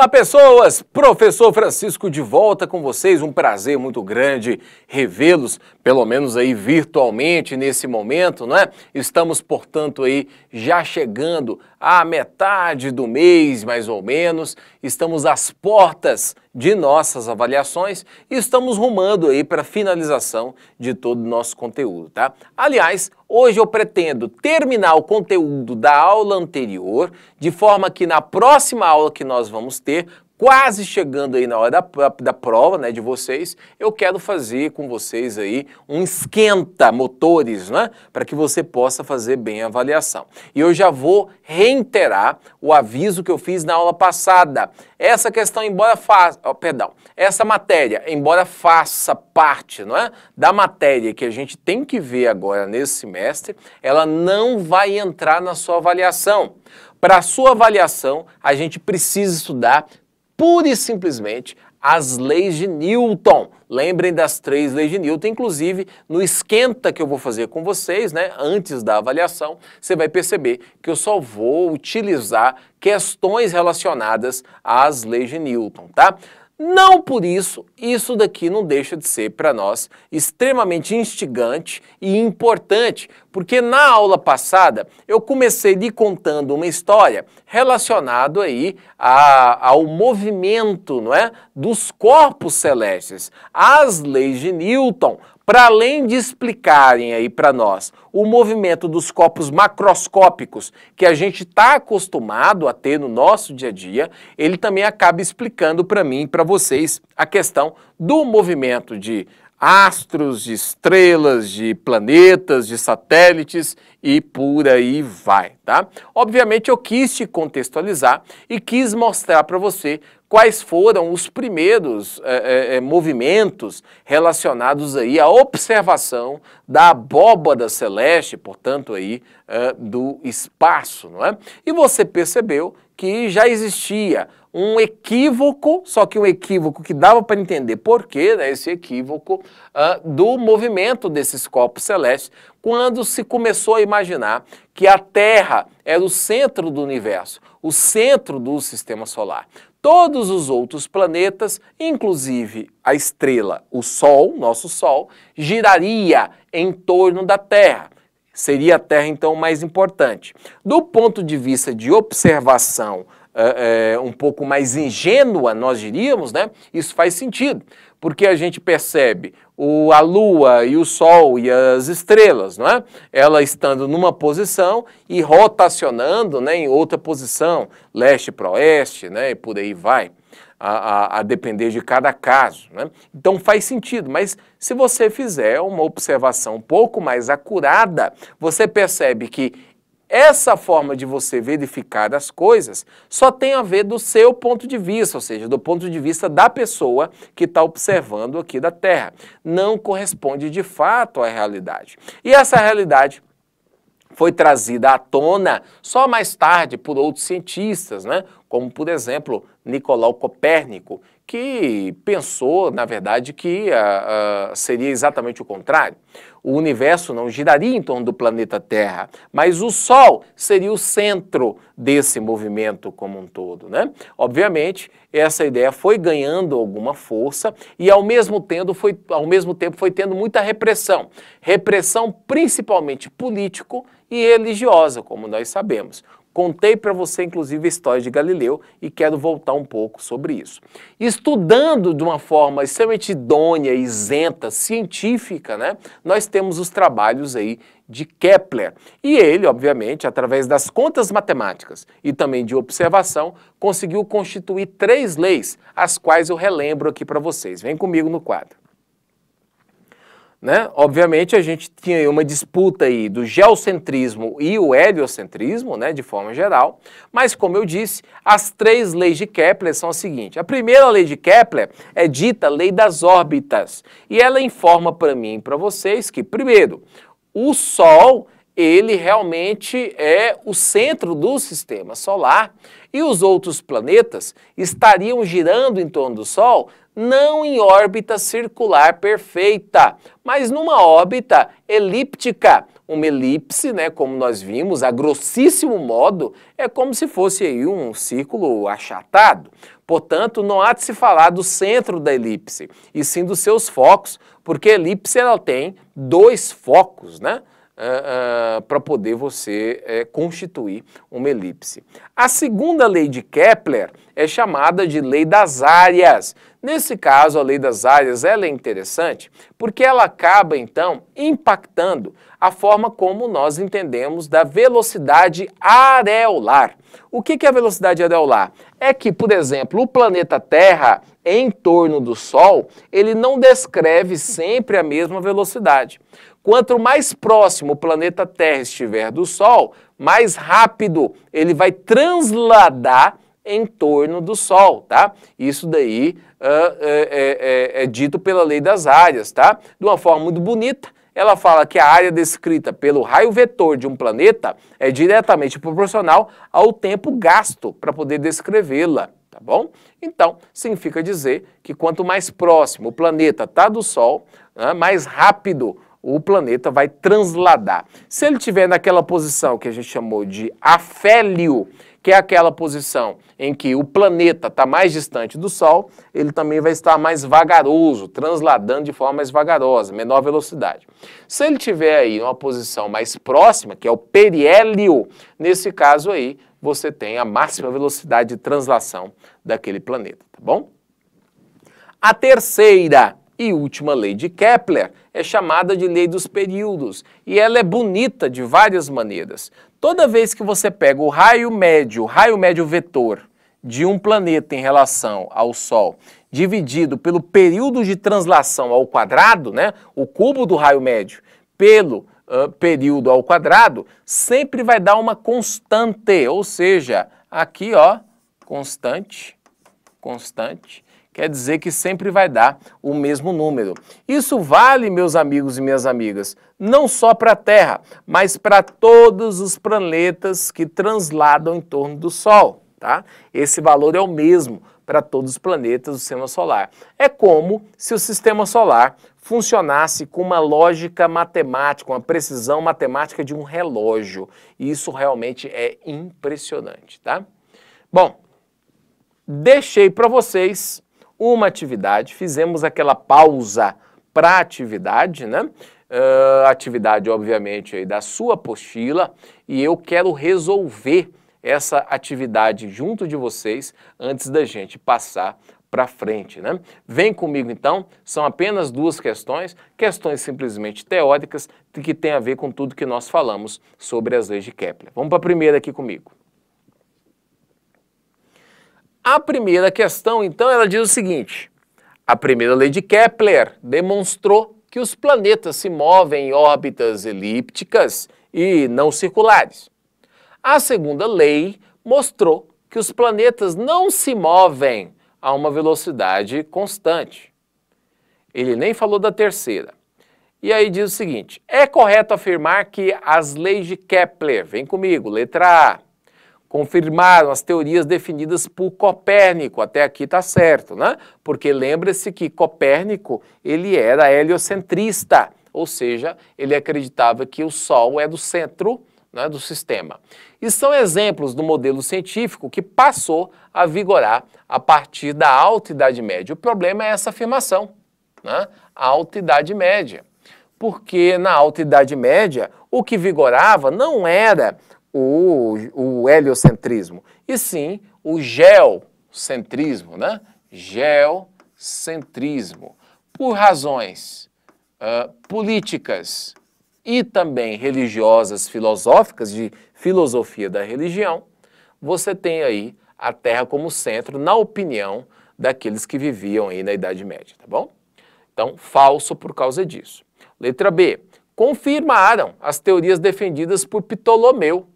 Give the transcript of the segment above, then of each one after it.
Olá pessoas, professor Francisco de volta com vocês, um prazer muito grande revê-los, pelo menos aí virtualmente nesse momento, não é? Estamos, portanto, aí já chegando à metade do mês, mais ou menos, estamos às portas de nossas avaliações e estamos rumando aí para a finalização de todo o nosso conteúdo, tá? Aliás, hoje eu pretendo terminar o conteúdo da aula anterior, de forma que na próxima aula que nós vamos ter, quase chegando aí na hora da, da prova, né, de vocês, eu quero fazer com vocês aí um esquenta motores, né, para que você possa fazer bem a avaliação. E eu já vou reiterar o aviso que eu fiz na aula passada. Essa questão, embora faça, oh, perdão, essa matéria, embora faça parte, não é, da matéria que a gente tem que ver agora nesse semestre, ela não vai entrar na sua avaliação. Para a sua avaliação, a gente precisa estudar pura e simplesmente as leis de Newton. Lembrem das três leis de Newton, inclusive no esquenta que eu vou fazer com vocês, né, antes da avaliação, você vai perceber que eu só vou utilizar questões relacionadas às leis de Newton, tá? Não por isso, isso daqui não deixa de ser para nós extremamente instigante e importante, porque na aula passada eu comecei lhe contando uma história relacionada aí a, ao movimento não é, dos corpos celestes, as leis de Newton, para além de explicarem aí para nós o movimento dos corpos macroscópicos que a gente está acostumado a ter no nosso dia a dia, ele também acaba explicando para mim e para vocês a questão do movimento de astros, de estrelas, de planetas, de satélites e por aí vai, tá? Obviamente eu quis te contextualizar e quis mostrar para você quais foram os primeiros é, é, movimentos relacionados aí à observação da abóbada celeste, portanto aí é, do espaço, não é? E você percebeu que já existia um equívoco, só que um equívoco que dava para entender por quê, né, esse equívoco uh, do movimento desses corpos celestes, quando se começou a imaginar que a Terra era o centro do universo, o centro do sistema solar. Todos os outros planetas, inclusive a estrela, o Sol, nosso Sol, giraria em torno da Terra. Seria a Terra, então, mais importante. Do ponto de vista de observação é, é, um pouco mais ingênua, nós diríamos, né? Isso faz sentido, porque a gente percebe o, a Lua e o Sol e as estrelas, não é? Ela estando numa posição e rotacionando né, em outra posição, leste para oeste, né? E por aí vai. A, a, a, depender de cada caso. Né? Então faz sentido, mas se você fizer uma observação um pouco mais acurada, você percebe que essa forma de você verificar as coisas só tem a ver do seu ponto de vista, ou seja, do ponto de vista da pessoa que está observando aqui da Terra. Não corresponde de fato à realidade. E essa realidade foi trazida à tona só mais tarde por outros cientistas, né? Como por exemplo Nicolau Copérnico, que pensou, na verdade, que uh, uh, seria exatamente o contrário. O universo não giraria em torno do planeta Terra, mas o Sol seria o centro desse movimento como um todo. Né? Obviamente, essa ideia foi ganhando alguma força e, ao mesmo, tempo, foi, ao mesmo tempo, foi tendo muita repressão. Repressão principalmente político e religiosa, como nós sabemos. Contei para você, inclusive, a história de Galileu e quero voltar um pouco sobre isso. Estudando de uma forma extremamente idônea, isenta, científica, né, nós temos os trabalhos aí de Kepler. E ele, obviamente, através das contas matemáticas e também de observação, conseguiu constituir três leis, as quais eu relembro aqui para vocês. Vem comigo no quadro. Né? Obviamente a gente tinha uma disputa aí do geocentrismo e o heliocentrismo, né, de forma geral, mas como eu disse, as três leis de Kepler são as seguintes. A primeira lei de Kepler é dita lei das órbitas, e ela informa para mim e para vocês que, primeiro, o Sol ele realmente é o centro do sistema solar e os outros planetas estariam girando em torno do Sol não em órbita circular perfeita, mas numa órbita elíptica, uma elipse, né, como nós vimos, a grossíssimo modo, é como se fosse aí um círculo achatado. Portanto, não há de se falar do centro da elipse, e sim dos seus focos, porque a elipse ela tem dois focos, né? Uh, ah, uh, para poder você uh, constituir uma elipse. A segunda lei de Kepler é chamada de lei das áreas. Nesse caso, a lei das áreas ela é interessante porque ela acaba, então, impactando a forma como nós entendemos da velocidade areolar. O que é a velocidade areolar? É que, por exemplo, o planeta Terra, em torno do Sol, ele não descreve sempre a mesma velocidade. Quanto mais próximo o planeta Terra estiver do Sol, mais rápido ele vai transladar em torno do Sol, tá? Isso daí uh, é, é, é, dito pela lei das áreas, tá? De uma forma muito bonita, ela fala que a área descrita pelo raio vetor de um planeta é diretamente proporcional ao tempo gasto para poder descrevê-la, tá bom? Então, significa dizer que quanto mais próximo o planeta está do Sol, né, mais rápido o planeta vai transladar. Se ele estiver naquela posição que a gente chamou de afélio, que é aquela posição em que o planeta está mais distante do Sol, ele também vai estar mais vagaroso, transladando de forma mais vagarosa, menor velocidade. Se ele estiver aí numa posição mais próxima, que é o periélio, nesse caso aí, você tem a máxima velocidade de translação daquele planeta, tá bom? A terceira e última lei de Kepler é chamada de lei dos períodos e ela é bonita de várias maneiras. Toda vez que você pega o raio médio, o raio médio vetor de um planeta em relação ao Sol, dividido pelo período de translação ao quadrado, né, o cubo do raio médio, pelo uh, período ao quadrado, sempre vai dar uma constante, ou seja, aqui ó, constante, constante, quer dizer que sempre vai dar o mesmo número. Isso vale, meus amigos e minhas amigas, não só para a Terra, mas para todos os planetas que transladam em torno do Sol. Tá? Esse valor é o mesmo para todos os planetas do sistema solar. É como se o sistema solar funcionasse com uma lógica matemática, uma precisão matemática de um relógio. E isso realmente é impressionante, tá? Bom, deixei para vocês uma atividade, fizemos aquela pausa para atividade, né? Uh, atividade, obviamente, aí da sua apostila, e eu quero resolver essa atividade junto de vocês antes da gente passar para frente, né? Vem comigo então, são apenas duas questões, questões simplesmente teóricas que têm a ver com tudo que nós falamos sobre as leis de Kepler. Vamos para a primeira aqui comigo. A primeira questão, então, ela diz o seguinte: a primeira lei de Kepler demonstrou que os planetas se movem em órbitas elípticas e não circulares. A segunda lei mostrou que os planetas não se movem a uma velocidade constante. Ele nem falou da terceira. E aí diz o seguinte: é correto afirmar que as leis de Kepler, vem comigo, letra A, confirmaram as teorias definidas por Copérnico. Até aqui está certo, né? Porque lembre-se que Copérnico ele era heliocentrista, ou seja, ele acreditava que o Sol é do centro né, do sistema. E são exemplos do modelo científico que passou a vigorar a partir da Alta Idade Média. O problema é essa afirmação, né? Alta Idade Média. Porque na Alta Idade Média, o que vigorava não era o, o heliocentrismo, e sim o geocentrismo, né? Geocentrismo. Por razões uh, políticas e também religiosas, filosóficas, de filosofia da religião, você tem aí a Terra como centro, na opinião daqueles que viviam aí na Idade Média, tá bom? Então, falso por causa disso. Letra B. Confirmaram as teorias defendidas por Ptolomeu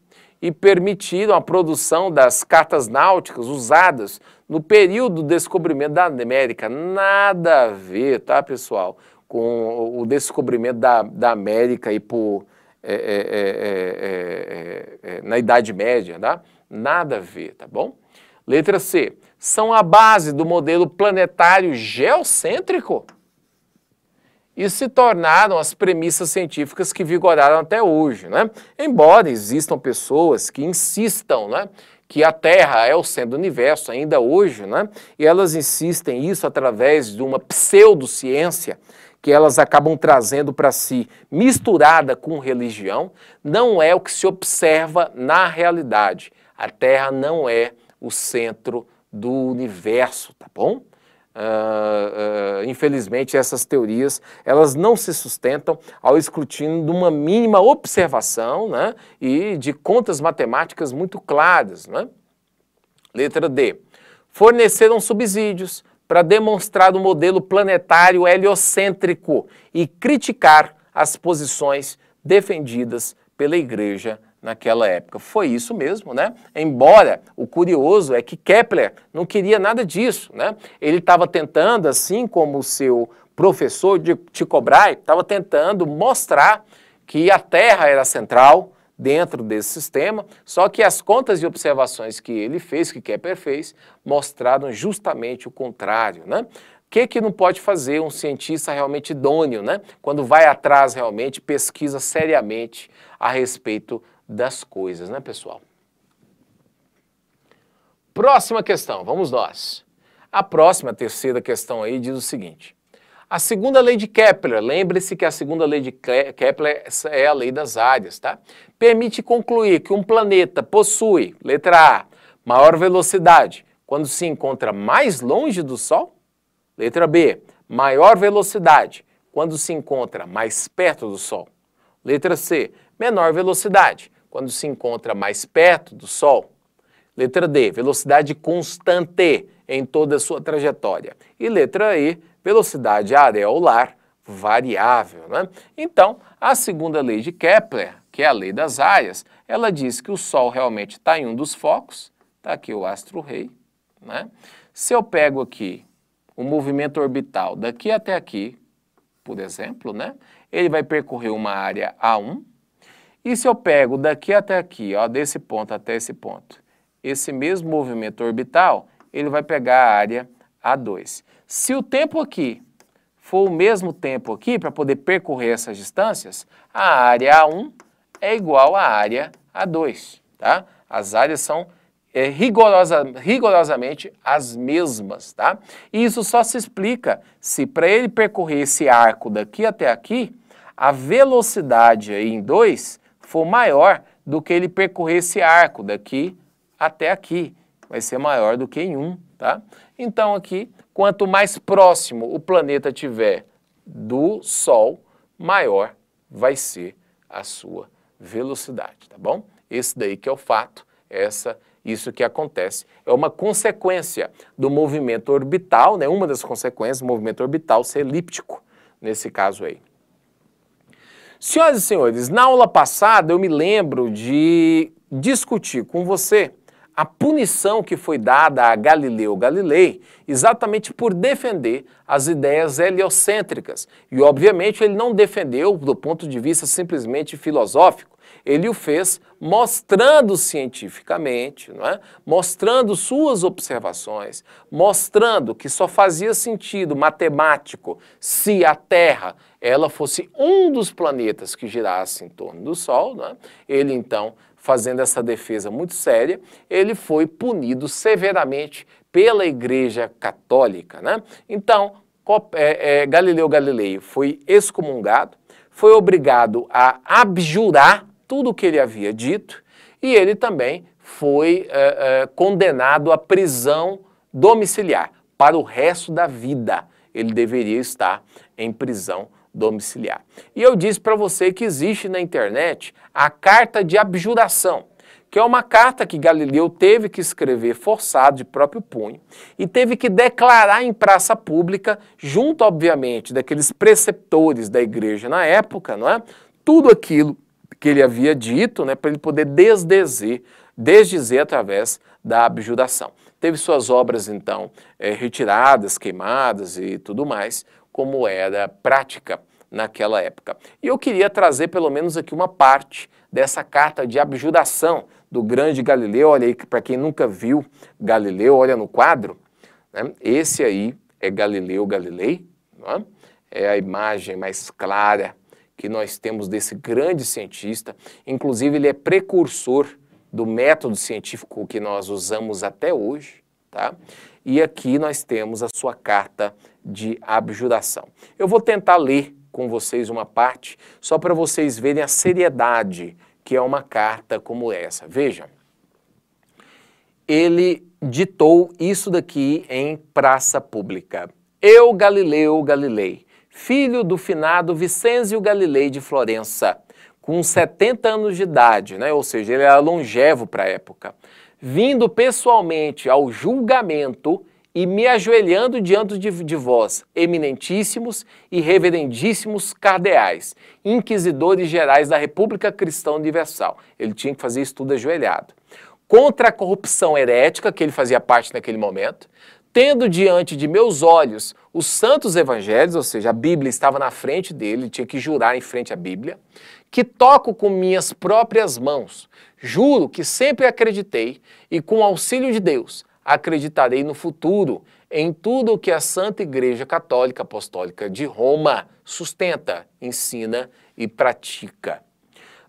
e permitiram a produção das cartas náuticas usadas no período do descobrimento da América. Nada a ver, tá, pessoal, com o descobrimento da, da América e por, é é é, é, é, na Idade Média, tá? Nada a ver, tá bom? Letra C. São a base do modelo planetário geocêntrico. E se tornaram as premissas científicas que vigoraram até hoje. Né? Embora existam pessoas que insistam né, que a Terra é o centro do universo ainda hoje, né? e elas insistem isso através de uma pseudociência que elas acabam trazendo para si, misturada com religião, não é o que se observa na realidade. A Terra não é o centro do universo, tá bom? Uh, uh, infelizmente, essas teorias elas não se sustentam ao escrutínio de uma mínima observação né, e de contas matemáticas muito claras. Né? Letra D. Forneceram subsídios para demonstrar o modelo planetário heliocêntrico e criticar as posições defendidas pela Igreja naquela época. Foi isso mesmo, né? Embora o curioso é que Kepler não queria nada disso, né? Ele estava tentando, assim como o seu professor de Tycho Brahe, estava tentando mostrar que a Terra era central dentro desse sistema, só que as contas e observações que ele fez, que Kepler fez, mostraram justamente o contrário, né? O que, que não pode fazer um cientista realmente idôneo, né? Quando vai atrás realmente, pesquisa seriamente a respeito das coisas, né, pessoal? Próxima questão, vamos nós. A próxima, a terceira questão aí diz o seguinte: a segunda lei de Kepler, lembre-se que a segunda lei de Kepler é a lei das áreas, tá? Permite concluir que um planeta possui, letra A, maior velocidade quando se encontra mais longe do Sol? Letra B, maior velocidade quando se encontra mais perto do Sol. Letra C, menor velocidade quando se encontra mais perto do Sol. Letra D, velocidade constante em toda a sua trajetória. E letra E, velocidade areolar variável. Né? Então, a segunda lei de Kepler, que é a lei das áreas, ela diz que o Sol realmente está em um dos focos, está aqui o astro-rei. Né? Se eu pego aqui o movimento orbital daqui até aqui, por exemplo, né? ele vai percorrer uma área A1, e se eu pego daqui até aqui, ó, desse ponto até esse ponto, esse mesmo movimento orbital, ele vai pegar a área A2. Se o tempo aqui for o mesmo tempo aqui, para poder percorrer essas distâncias, a área A1 é igual à área A2, tá? As áreas são é, rigorosa, rigorosamente as mesmas, tá? E isso só se explica se para ele percorrer esse arco daqui até aqui, a velocidade aí em 2 for maior do que ele percorrer esse arco daqui até aqui. Vai ser maior do que em 1, tá? Então aqui, quanto mais próximo o planeta tiver do Sol, maior vai ser a sua velocidade, tá bom? Esse daí que é o fato, essa isso que acontece é uma consequência do movimento orbital, né? Uma das consequências do movimento orbital ser elíptico, nesse caso aí. Senhoras e senhores, na aula passada eu me lembro de discutir com você a punição que foi dada a Galileu Galilei exatamente por defender as ideias heliocêntricas. E, obviamente, ele não defendeu do ponto de vista simplesmente filosófico, ele o fez mostrando cientificamente, não é? mostrando suas observações, mostrando que só fazia sentido matemático se a Terra ela fosse um dos planetas que girasse em torno do Sol. Não é? Ele então, fazendo essa defesa muito séria, ele foi punido severamente pela Igreja Católica. Né? Então, é, é, Galileu Galilei foi excomungado, foi obrigado a abjurar tudo o que ele havia dito e ele também foi é, é, condenado à prisão domiciliar para o resto da vida. Ele deveria estar em prisão domiciliar. E eu disse para você que existe na internet a carta de abjuração, que é uma carta que Galileu teve que escrever forçado de próprio punho e teve que declarar em praça pública, junto, obviamente, daqueles preceptores da igreja na época, não é? Tudo aquilo que ele havia dito, né, para ele poder desdizer, desdizer através da abjuração. Teve suas obras, então, é, retiradas, queimadas e tudo mais, como era prática naquela época. E eu queria trazer pelo menos aqui uma parte dessa carta de abjuração do grande Galileu. Olha aí, para quem nunca viu Galileu, olha no quadro. Né? Esse aí é Galileu Galilei. É? é a imagem mais clara que nós temos desse grande cientista. Inclusive, ele é precursor do método científico que nós usamos até hoje. Tá? E aqui nós temos a sua carta de abjuração. Eu vou tentar ler com vocês uma parte, só para vocês verem a seriedade que é uma carta como essa. Vejam, ele ditou isso daqui em praça pública. Eu, Galileu Galilei, filho do finado Vicêncio Galilei de Florença, com 70 anos de idade, né? ou seja, ele era longevo para a época, vindo pessoalmente ao julgamento e me ajoelhando diante de, de vós, eminentíssimos e reverendíssimos cardeais, inquisidores gerais da República Cristã Universal. Ele tinha que fazer isso tudo ajoelhado. Contra a corrupção herética, que ele fazia parte naquele momento, tendo diante de meus olhos os santos evangelhos, ou seja, a Bíblia estava na frente dele, tinha que jurar em frente à Bíblia, que toco com minhas próprias mãos. Juro que sempre acreditei e com o auxílio de Deus acreditarei no futuro em tudo o que a Santa Igreja Católica Apostólica de Roma sustenta, ensina e pratica.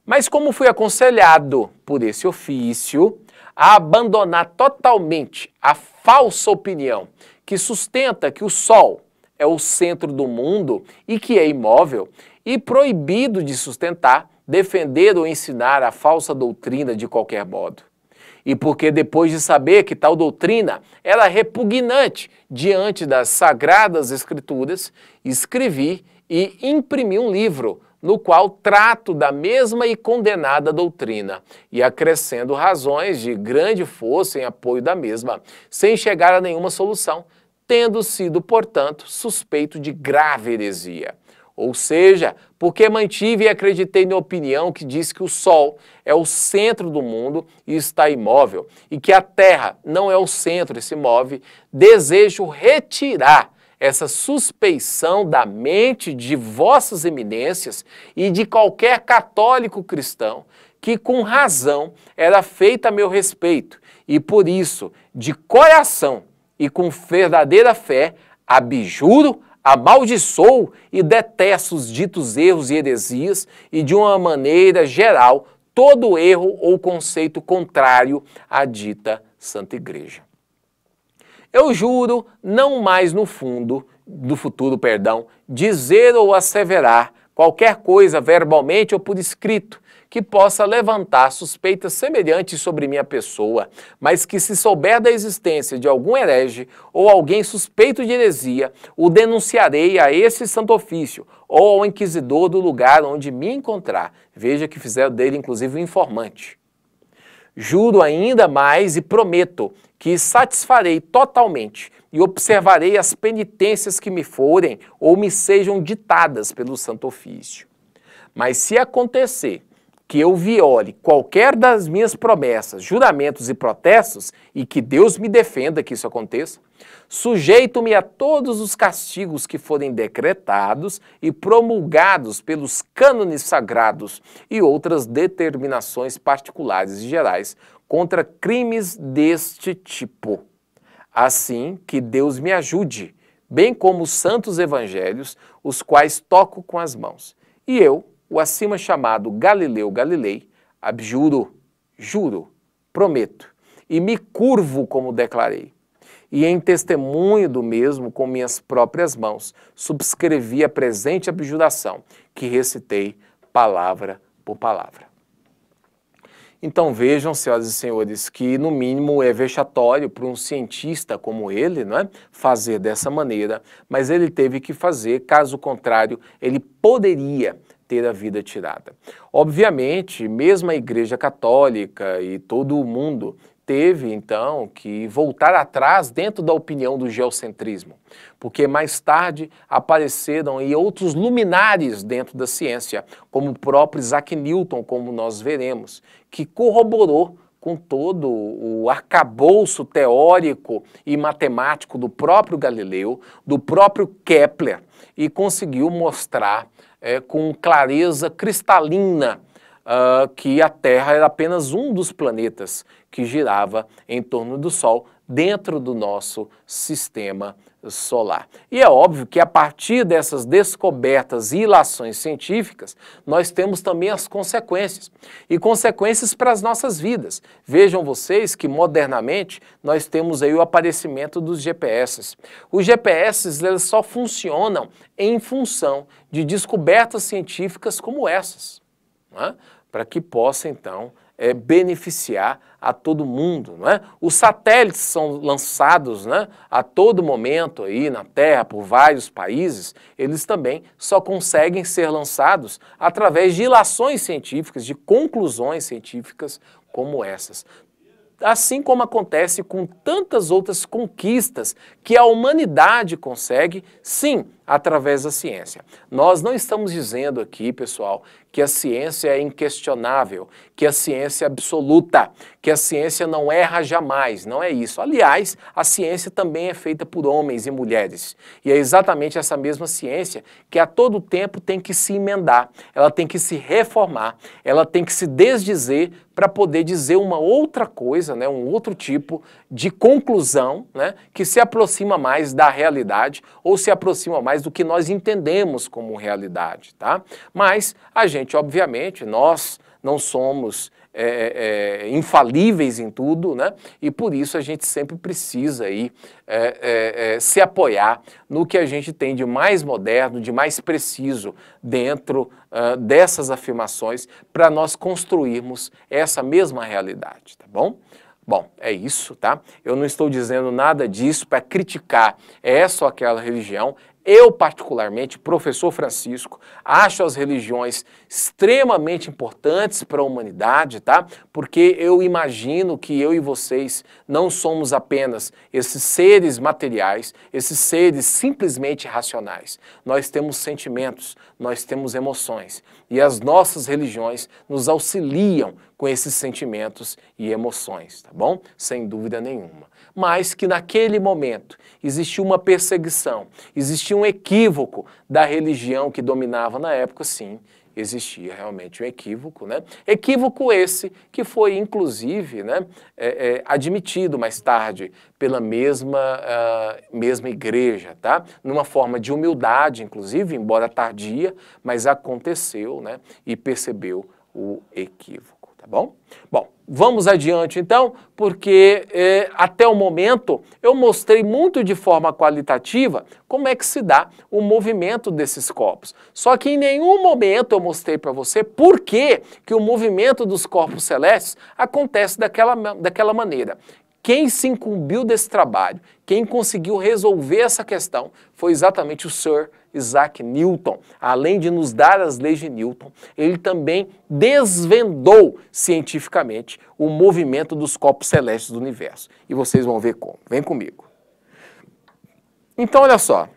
Mas como fui aconselhado por esse ofício a abandonar totalmente a falsa opinião que sustenta que o Sol é o centro do mundo e que é imóvel, e proibido de sustentar, defender ou ensinar a falsa doutrina de qualquer modo. E porque depois de saber que tal doutrina era repugnante diante das sagradas escrituras, escrevi e imprimi um livro no qual trato da mesma e condenada doutrina e acrescendo razões de grande força em apoio da mesma, sem chegar a nenhuma solução, tendo sido, portanto, suspeito de grave heresia. Ou seja, porque mantive e acreditei na opinião que diz que o Sol é o centro do mundo e está imóvel, e que a Terra não é o centro e se move, desejo retirar essa suspeição da mente de vossas eminências e de qualquer católico cristão que com razão era feita a meu respeito, e por isso, de coração e com verdadeira fé, abjuro amaldiçoo e detesto os ditos erros e heresias e, de uma maneira geral, todo erro ou conceito contrário à dita Santa Igreja. Eu juro não mais no fundo, do futuro, perdão, dizer ou asseverar qualquer coisa verbalmente ou por escrito que possa levantar suspeitas semelhantes sobre minha pessoa, mas que, se souber da existência de algum herege ou alguém suspeito de heresia, o denunciarei a esse santo ofício ou ao inquisidor do lugar onde me encontrar. Veja que fizeram dele, inclusive, um informante. Juro ainda mais e prometo que satisfarei totalmente e observarei as penitências que me forem ou me sejam ditadas pelo Santo Ofício. Mas se acontecer que eu viole qualquer das minhas promessas, juramentos e protestos, e que Deus me defenda que isso aconteça, sujeito-me a todos os castigos que forem decretados e promulgados pelos cânones sagrados e outras determinações particulares e gerais contra crimes deste tipo. Assim que Deus me ajude, bem como os santos evangelhos, os quais toco com as mãos. E eu, o acima chamado Galileu Galilei, abjuro, juro, prometo, e me curvo como declarei. E em testemunho do mesmo, com minhas próprias mãos, subscrevi a presente abjuração, que recitei palavra por palavra. Então vejam, senhoras e senhores, que no mínimo é vexatório para um cientista como ele não é, fazer dessa maneira, mas ele teve que fazer, caso contrário, ele poderia ter a vida tirada. Obviamente, mesmo a Igreja Católica e todo o mundo teve então que voltar atrás dentro da opinião do geocentrismo, porque mais tarde apareceram e outros luminares dentro da ciência, como o próprio Isaac Newton, como nós veremos, que corroborou com todo o arcabouço teórico e matemático do próprio Galileu, do próprio Kepler, e conseguiu mostrar é, com clareza cristalina uh, que a Terra era apenas um dos planetas que girava em torno do Sol dentro do nosso sistema solar. E é óbvio que a partir dessas descobertas e ilações científicas, nós temos também as consequências. E consequências para as nossas vidas. Vejam vocês que modernamente nós temos aí o aparecimento dos GPS. Os GPS eles só funcionam em função de descobertas científicas como essas, é? para que possa então é, beneficiar a todo mundo. É? Os satélites são lançados né, a todo momento aí na Terra por vários países, eles também só conseguem ser lançados através de ilações científicas, de conclusões científicas como essas assim como acontece com tantas outras conquistas que a humanidade consegue, sim, através da ciência. Nós não estamos dizendo aqui, pessoal, que a ciência é inquestionável, que a ciência é absoluta, que a ciência não erra jamais, não é isso. Aliás, a ciência também é feita por homens e mulheres. E é exatamente essa mesma ciência que a todo tempo tem que se emendar, ela tem que se reformar, ela tem que se desdizer para poder dizer uma outra coisa, né, um outro tipo de conclusão né, que se aproxima mais da realidade ou se aproxima mais do que nós entendemos como realidade. Tá? Mas a gente, obviamente, nós não somos é, é, infalíveis em tudo, né? E por isso a gente sempre precisa aí é, é, é se apoiar no que a gente tem de mais moderno, de mais preciso dentro uh, dessas afirmações para nós construirmos essa mesma realidade, tá bom? Bom, é isso, tá? Eu não estou dizendo nada disso para criticar essa ou aquela religião, eu, particularmente, professor Francisco, acho as religiões extremamente importantes para a humanidade, tá? Porque eu imagino que eu e vocês não somos apenas esses seres materiais, esses seres simplesmente racionais. Nós temos sentimentos, nós temos emoções. E as nossas religiões nos auxiliam com esses sentimentos e emoções, tá bom? Sem dúvida nenhuma. Mas que naquele momento existia uma perseguição, existia um equívoco da religião que dominava na época, sim, existia realmente um equívoco, né? Equívoco esse que foi, inclusive, né, é, é, admitido mais tarde pela mesma, uh, mesma igreja, tá? Numa forma de humildade, inclusive, embora tardia, mas aconteceu, né? E percebeu o equívoco tá bom? Bom, vamos adiante então, porque é, até o momento eu mostrei muito de forma qualitativa como é que se dá o movimento desses corpos. Só que em nenhum momento eu mostrei para você por que, que o movimento dos corpos celestes acontece daquela, daquela maneira. Quem se incumbiu desse trabalho, quem conseguiu resolver essa questão, foi exatamente o Sir Isaac Newton. Além de nos dar as leis de Newton, ele também desvendou cientificamente o movimento dos corpos celestes do universo. E vocês vão ver como. Vem comigo. Então, olha só.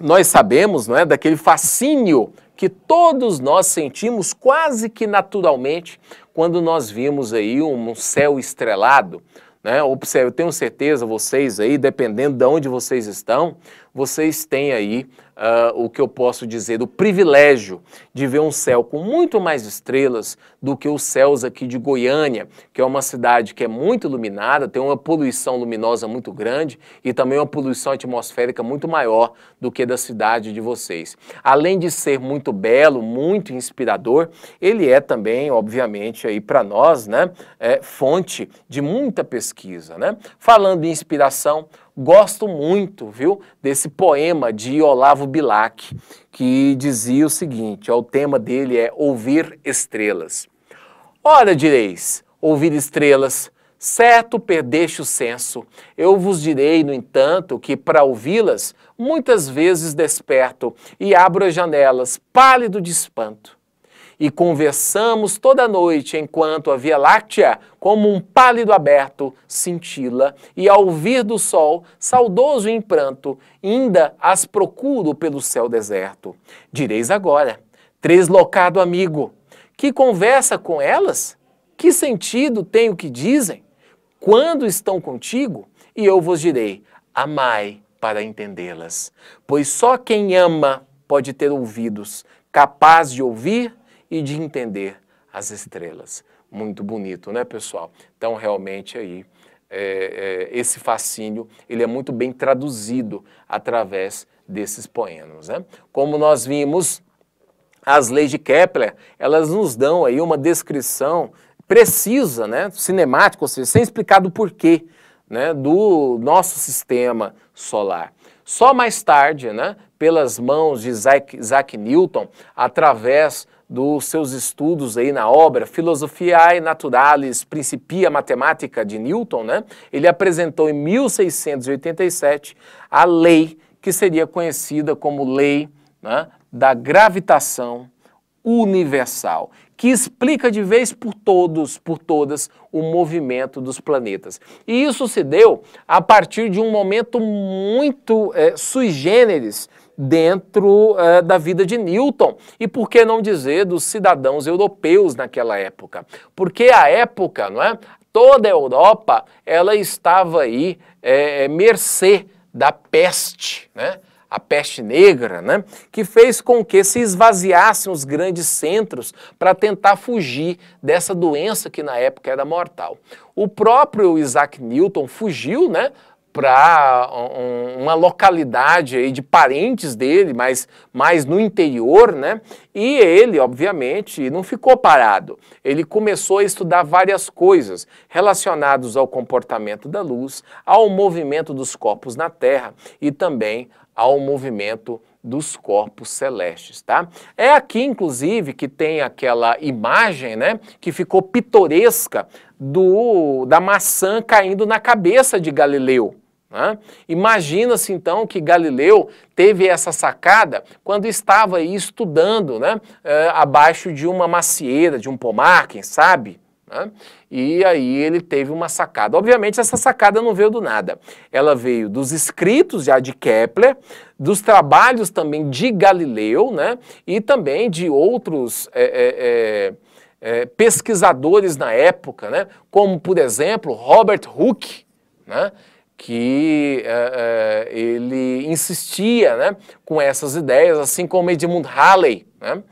Nós sabemos, não é, daquele fascínio que todos nós sentimos quase que naturalmente quando nós vimos aí um céu estrelado, né? Observe, eu tenho certeza, vocês aí, dependendo de onde vocês estão, vocês têm aí uh, o que eu posso dizer, o privilégio de ver um céu com muito mais estrelas do que os céus aqui de Goiânia, que é uma cidade que é muito iluminada, tem uma poluição luminosa muito grande e também uma poluição atmosférica muito maior do que da cidade de vocês. Além de ser muito belo, muito inspirador, ele é também, obviamente, aí para nós, né, é, fonte de muita pesquisa, né? Falando em inspiração, Gosto muito, viu, desse poema de Olavo Bilac, que dizia o seguinte, ó, o tema dele é Ouvir Estrelas. Ora, direis, ouvir estrelas, certo perdeste o senso. Eu vos direi, no entanto, que para ouvi-las, muitas vezes desperto e abro as janelas, pálido de espanto e conversamos toda noite enquanto a Via Láctea, como um pálido aberto, cintila, e ao vir do sol, saudoso em pranto, ainda as procuro pelo céu deserto. Direis agora, treslocado amigo, que conversa com elas? Que sentido tem o que dizem? Quando estão contigo? E eu vos direi, amai para entendê-las, pois só quem ama pode ter ouvidos, capaz de ouvir e de entender as estrelas. Muito bonito, né, pessoal? Então, realmente aí é, é, esse fascínio ele é muito bem traduzido através desses poemas. Né? Como nós vimos, as leis de Kepler, elas nos dão aí uma descrição precisa, né, cinemática, ou seja, sem explicar do porquê né, do nosso sistema solar. Só mais tarde, né, pelas mãos de Isaac, Isaac Newton, através dos seus estudos aí na obra Philosophiae Naturalis Principia Mathematica de Newton, né, ele apresentou em 1687 a lei que seria conhecida como lei né, da gravitação universal que explica de vez por todos, por todas, o movimento dos planetas. E isso se deu a partir de um momento muito é, sui generis dentro é, da vida de Newton e por que não dizer dos cidadãos europeus naquela época? Porque a época, não é? Toda a Europa ela estava aí é, mercê da peste, né? a peste negra, né, que fez com que se esvaziassem os grandes centros para tentar fugir dessa doença que na época era mortal. O próprio Isaac Newton fugiu, né, para uma localidade aí de parentes dele, mas mais no interior, né? E ele, obviamente, não ficou parado. Ele começou a estudar várias coisas relacionadas ao comportamento da luz, ao movimento dos corpos na Terra e também ao movimento dos corpos celestes, tá? É aqui, inclusive, que tem aquela imagem, né, que ficou pitoresca do, da maçã caindo na cabeça de Galileu. Né? Imagina-se então que Galileu teve essa sacada quando estava aí estudando né, é, abaixo de uma macieira, de um pomar, quem sabe? Né? E aí ele teve uma sacada. Obviamente, essa sacada não veio do nada. Ela veio dos escritos já de Kepler, dos trabalhos também de Galileu, né? E também de outros é, é, pesquisadores na época, né? Como, por exemplo, Robert Hooke, né? Que é, é, ele insistia né, com essas ideias, assim como Edmund Halley. Né?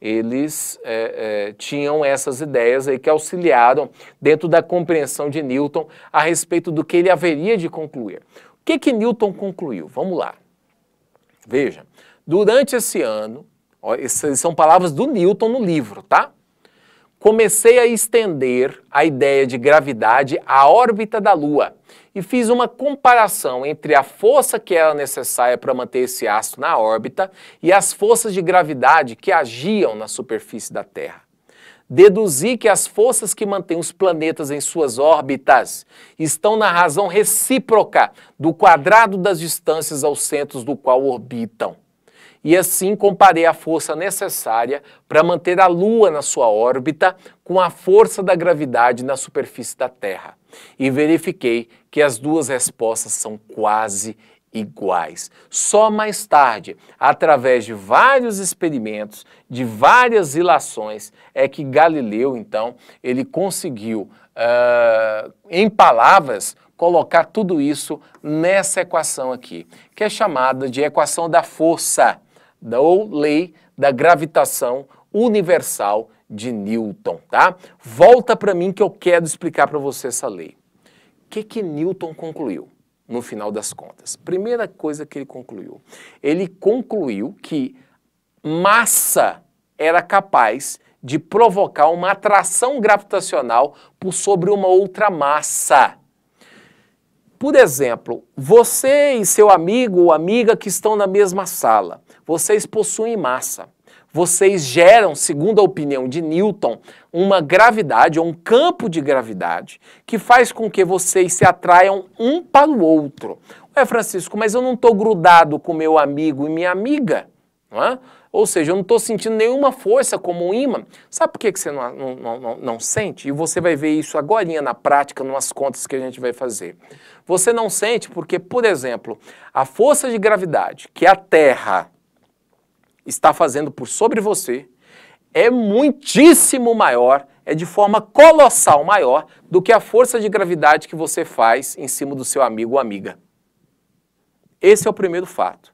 eles é, tinham essas ideias aí que auxiliaram dentro da compreensão de Newton a respeito do que ele haveria de concluir. O que que Newton concluiu? Vamos lá. Veja, durante esse ano, ó, essas são palavras do Newton no livro, tá? Comecei a estender a ideia de gravidade à órbita da Lua e fiz uma comparação entre a força que era necessária para manter esse astro na órbita e as forças de gravidade que agiam na superfície da Terra. Deduzi que as forças que mantêm os planetas em suas órbitas estão na razão recíproca do quadrado das distâncias aos centros do qual orbitam e assim comparei a força necessária para manter a Lua na sua órbita com a força da gravidade na superfície da Terra. E verifiquei que as duas respostas são quase iguais. Só mais tarde, através de vários experimentos, de várias ilações, é que Galileu, então, ele conseguiu, uh, em palavras, colocar tudo isso nessa equação aqui, que é chamada de equação da força ou lei da gravitação universal de Newton, tá? Volta para mim que eu quero explicar para você essa lei. O que que Newton concluiu no final das contas? Primeira coisa que ele concluiu, ele concluiu que massa era capaz de provocar uma atração gravitacional por sobre uma outra massa. Por exemplo, você e seu amigo ou amiga que estão na mesma sala, vocês possuem massa. Vocês geram, segundo a opinião de Newton, uma gravidade ou um campo de gravidade que faz com que vocês se atraiam um para o outro. Ué, Francisco, mas eu não estou grudado com meu amigo e minha amiga. Não é? Ou seja, eu não estou sentindo nenhuma força como um imã. Sabe por que, que você não, não, não, não sente? E você vai ver isso agora na prática, nas contas que a gente vai fazer. Você não sente porque, por exemplo, a força de gravidade que a Terra está fazendo por sobre você é muitíssimo maior, é de forma colossal maior do que a força de gravidade que você faz em cima do seu amigo ou amiga. Esse é o primeiro fato.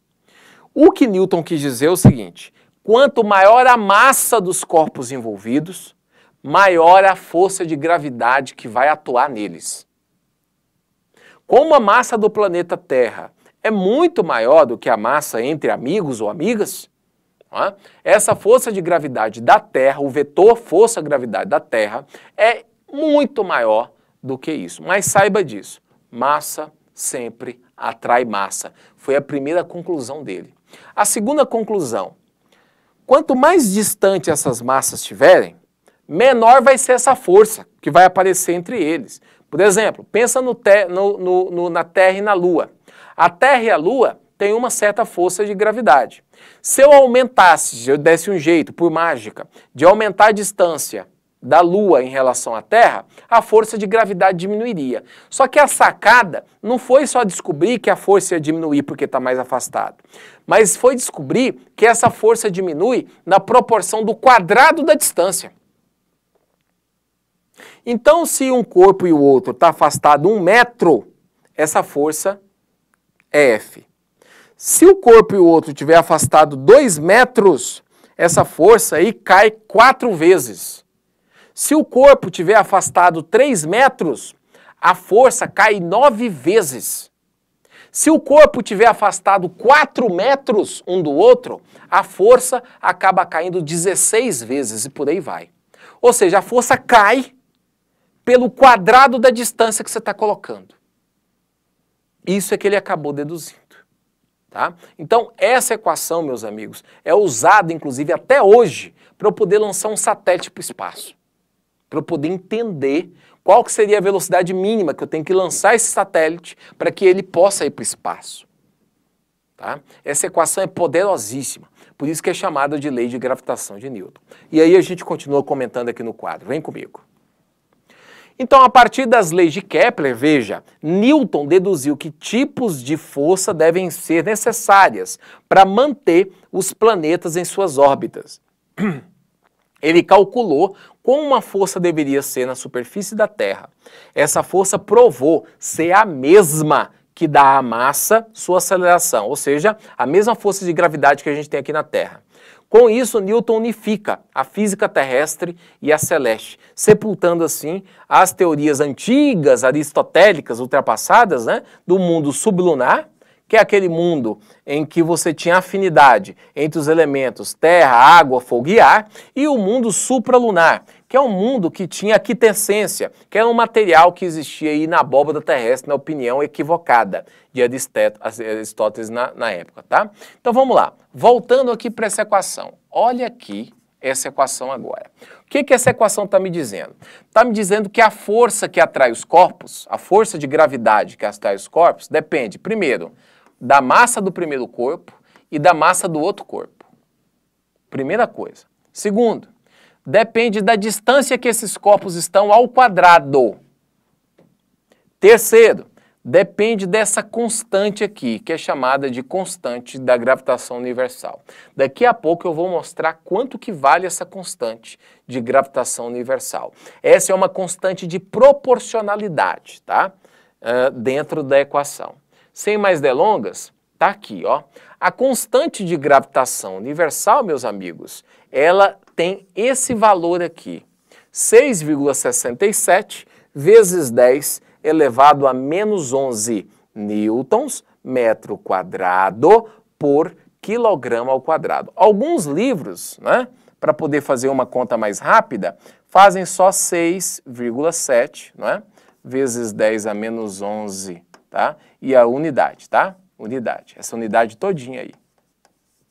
O que Newton quis dizer é o seguinte: quanto maior a massa dos corpos envolvidos, maior a força de gravidade que vai atuar neles. Como a massa do planeta Terra é muito maior do que a massa entre amigos ou amigas, é? essa força de gravidade da Terra, o vetor força-gravidade da Terra, é muito maior do que isso. Mas saiba disso, massa sempre atrai massa. Foi a primeira conclusão dele. A segunda conclusão, quanto mais distante essas massas estiverem, menor vai ser essa força que vai aparecer entre eles. Por exemplo, pensa no no, no, na Terra e na Lua. A Terra e a Lua têm uma certa força de gravidade. Se eu aumentasse, se eu desse um jeito, por mágica, de aumentar a distância da Lua em relação à Terra, a força de gravidade diminuiria. Só que a sacada não foi só descobrir que a força ia diminuir porque está mais afastado, mas foi descobrir que essa força diminui na proporção do quadrado da distância. Então, se um corpo e o outro está afastado um metro, essa força é F. Se o corpo e o outro estiver afastado dois metros, essa força aí cai quatro vezes. Se o corpo estiver afastado 3 metros, a força cai 9 vezes. Se o corpo estiver afastado 4 metros um do outro, a força acaba caindo 16 vezes e por aí vai. Ou seja, a força cai pelo quadrado da distância que você está colocando. Isso é que ele acabou deduzindo. Tá? Então, essa equação, meus amigos, é usada, inclusive, até hoje, para eu poder lançar um satélite para o espaço para eu poder entender qual que seria a velocidade mínima que eu tenho que lançar esse satélite para que ele possa ir para o espaço. Tá? Essa equação é poderosíssima, por isso que é chamada de lei de gravitação de Newton. E aí a gente continua comentando aqui no quadro, vem comigo. Então, a partir das leis de Kepler, veja, Newton deduziu que tipos de força devem ser necessárias para manter os planetas em suas órbitas. Ele calculou como uma força deveria ser na superfície da Terra. Essa força provou ser a mesma que dá à massa sua aceleração, ou seja, a mesma força de gravidade que a gente tem aqui na Terra. Com isso, Newton unifica a física terrestre e a celeste, sepultando assim as teorias antigas aristotélicas ultrapassadas né, do mundo sublunar que é aquele mundo em que você tinha afinidade entre os elementos terra, água, fogo e ar, e o mundo supralunar, que é um mundo que tinha quitessência, que era um material que existia aí na abóbada terrestre, na opinião equivocada de Aristóteles na, na época, tá? Então vamos lá, voltando aqui para essa equação. Olha aqui essa equação agora. O que, que essa equação está me dizendo? Está me dizendo que a força que atrai os corpos, a força de gravidade que atrai os corpos, depende, primeiro, da massa do primeiro corpo e da massa do outro corpo. Primeira coisa. Segundo, depende da distância que esses corpos estão ao quadrado. Terceiro, depende dessa constante aqui, que é chamada de constante da gravitação universal. Daqui a pouco eu vou mostrar quanto que vale essa constante de gravitação universal. Essa é uma constante de proporcionalidade, tá? Uh, dentro da equação. Sem mais delongas, tá aqui, ó. A constante de gravitação universal, meus amigos, ela tem esse valor aqui, 6,67 vezes 10 elevado a menos 11 newtons metro quadrado por quilograma ao quadrado. Alguns livros, né, para poder fazer uma conta mais rápida, fazem só 6,7, né, vezes 10 a menos 11 tá? E a unidade, tá? Unidade, essa unidade todinha aí,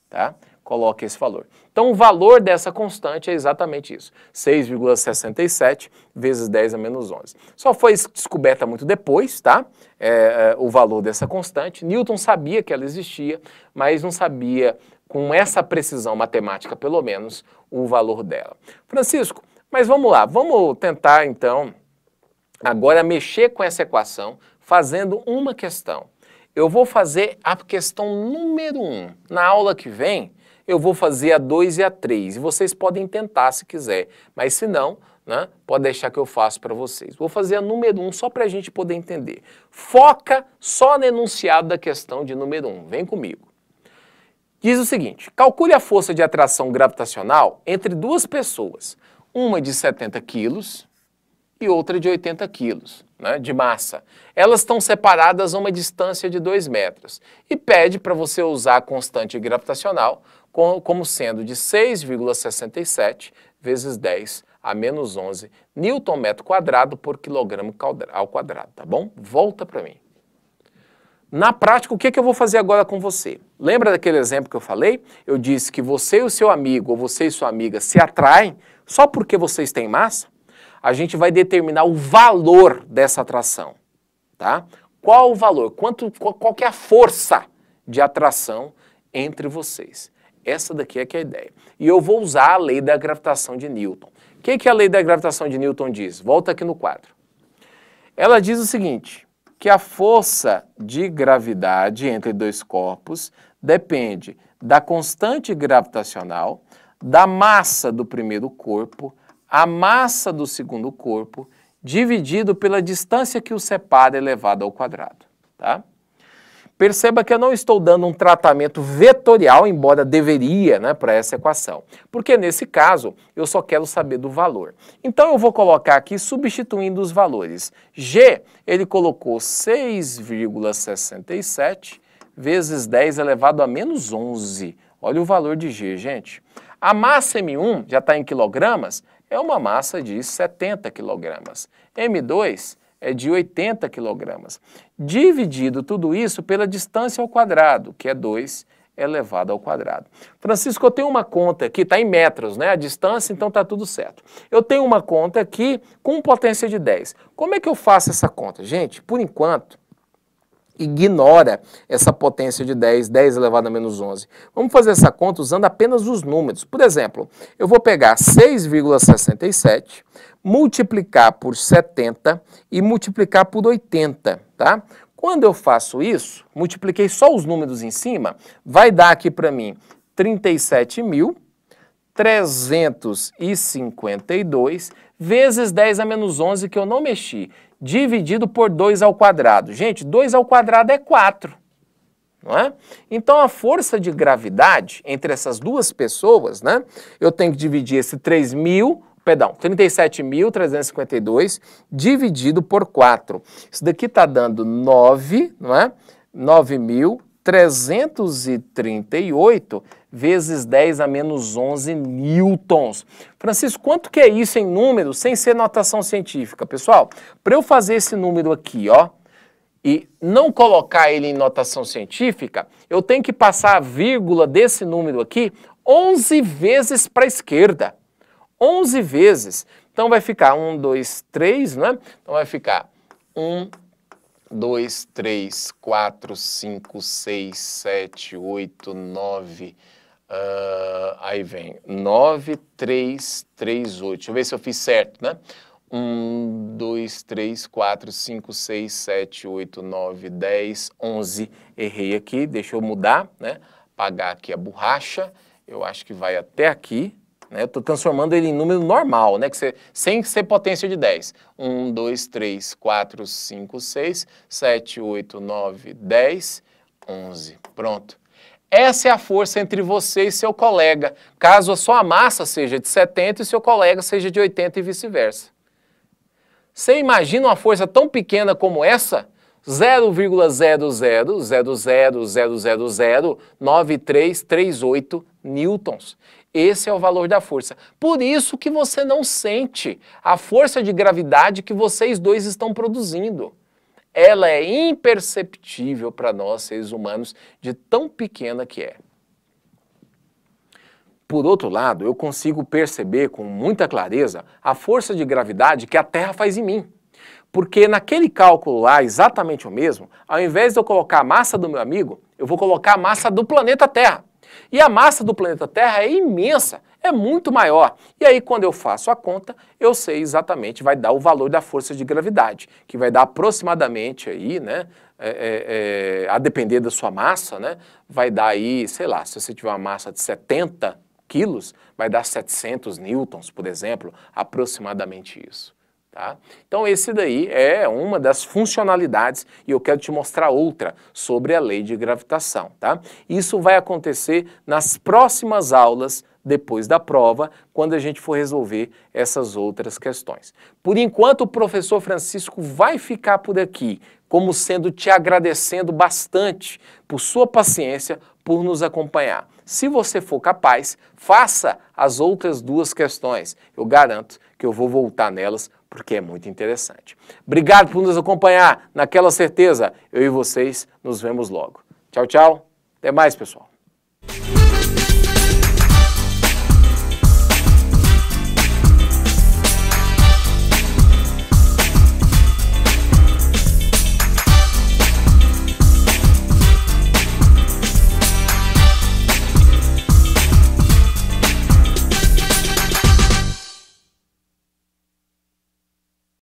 tá? Coloque esse valor. Então, o valor dessa constante é exatamente isso, 6,67 vezes 10 a menos 11. Só foi descoberta muito depois, tá? É, é, o valor dessa constante. Newton sabia que ela existia, mas não sabia, com essa precisão matemática, pelo menos, o valor dela. Francisco, mas vamos lá, vamos tentar, então, agora mexer com essa equação, fazendo uma questão. Eu vou fazer a questão número 1. Um. Na aula que vem, eu vou fazer a 2 e a 3. E vocês podem tentar se quiser, mas se não, né, pode deixar que eu faço para vocês. Vou fazer a número 1 um só para a gente poder entender. Foca só no enunciado da questão de número 1. Um. Vem comigo. Diz o seguinte, calcule a força de atração gravitacional entre duas pessoas, uma de 70 quilos e outra de 80 quilos né, de massa. Elas estão separadas a uma distância de 2 metros e pede para você usar a constante gravitacional como sendo de 6,67 vezes 10 a menos 11 Newton metro quadrado por quilograma ao quadrado, tá bom? Volta para mim. Na prática, o que, que eu vou fazer agora com você? Lembra daquele exemplo que eu falei? Eu disse que você e o seu amigo, ou você e sua amiga, se atraem só porque vocês têm massa? A gente vai determinar o valor dessa atração, tá? Qual o valor? Quanto, qual, qual é a força de atração entre vocês? Essa daqui é que é a ideia. E eu vou usar a lei da gravitação de Newton. O que, que a lei da gravitação de Newton diz? Volta aqui no quadro. Ela diz o seguinte, que a força de gravidade entre dois corpos depende da constante gravitacional, da massa do primeiro corpo, a massa do segundo corpo, dividido pela distância que o separa elevado ao quadrado. Tá? Perceba que eu não estou dando um tratamento vetorial, embora deveria, né, para essa equação. Porque nesse caso, eu só quero saber do valor. Então eu vou colocar aqui substituindo os valores. G, ele colocou 6,67 vezes 10 elevado a menos 11. Olha o valor de G, gente. A massa M1, já está em quilogramas, é uma massa de 70 quilogramas. M2 é de 80 quilogramas. Dividido tudo isso pela distância ao quadrado, que é 2 elevado ao quadrado. Francisco, eu tenho uma conta aqui, está em metros, né? A distância, então está tudo certo. Eu tenho uma conta aqui com potência de 10. Como é que eu faço essa conta? Gente, por enquanto, ignora essa potência de 10, 10 elevado a menos 11. Vamos fazer essa conta usando apenas os números. Por exemplo, eu vou pegar 6,67 multiplicar por 70 e multiplicar por 80, tá? Quando eu faço isso, multipliquei só os números em cima, vai dar aqui para mim 37.352 vezes 10 a menos 11, que eu não mexi, dividido por 2 ao quadrado. Gente, 2 ao quadrado é 4. Não é? Então a força de gravidade entre essas duas pessoas, né? Eu tenho que dividir esse 3.000 perdão, 37.352 dividido por 4. Isso daqui está dando 9, não é? 9.338 vezes 10 a menos 11 newtons. Francisco, quanto que é isso em número sem ser notação científica? Pessoal, para eu fazer esse número aqui, ó, e não colocar ele em notação científica, eu tenho que passar a vírgula desse número aqui 11 vezes para a esquerda. 11 vezes. Então vai ficar 1, 2, 3, né? Então vai ficar 1, 2, 3, 4, 5, 6, 7, 8, 9. Uh, aí vem 9, 3, 3, 8. Deixa eu ver se eu fiz certo, né? 1, 2, 3, 4, 5, 6, 7, 8, 9, 10, 11. Errei aqui, deixa eu mudar, né? Apagar aqui a borracha. Eu acho que vai até aqui, né? Eu estou transformando ele em número normal, né? que você, sem ser potência de 10. 1, 2, 3, 4, 5, 6, 7, 8, 9, 10, 11. Pronto. Essa é a força entre você e seu colega, caso a sua massa seja de 70 e seu colega seja de 80 e vice-versa. Você imagina uma força tão pequena como essa? 0,000009338 newtons. Esse é o valor da força. Por isso que você não sente a força de gravidade que vocês dois estão produzindo. Ela é imperceptível para nós, seres humanos, de tão pequena que é. Por outro lado, eu consigo perceber com muita clareza a força de gravidade que a Terra faz em mim. Porque naquele cálculo lá, exatamente o mesmo, ao invés de eu colocar a massa do meu amigo, eu vou colocar a massa do planeta Terra. E a massa do planeta Terra é imensa, é muito maior. E aí, quando eu faço a conta, eu sei exatamente, vai dar o valor da força de gravidade, que vai dar aproximadamente aí, né, é, é, é, a depender da sua massa, né, vai dar aí, sei lá, se você tiver uma massa de 70 quilos, vai dar 700 newtons, por exemplo, aproximadamente isso. Tá? Então esse daí é uma das funcionalidades e eu quero te mostrar outra sobre a lei de gravitação. Tá? Isso vai acontecer nas próximas aulas depois da prova, quando a gente for resolver essas outras questões. Por enquanto, o professor Francisco vai ficar por aqui, como sendo te agradecendo bastante por sua paciência, por nos acompanhar. Se você for capaz, faça as outras duas questões. Eu garanto que eu vou voltar nelas porque é muito interessante. Obrigado por nos acompanhar. Naquela certeza, eu e vocês nos vemos logo. Tchau, tchau. Até mais, pessoal.